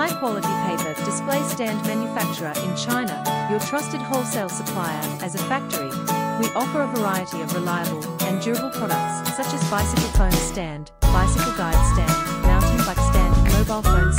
high-quality paper display stand manufacturer in China, your trusted wholesale supplier as a factory. We offer a variety of reliable and durable products such as bicycle phone stand, bicycle guide stand, mountain bike stand, mobile phone.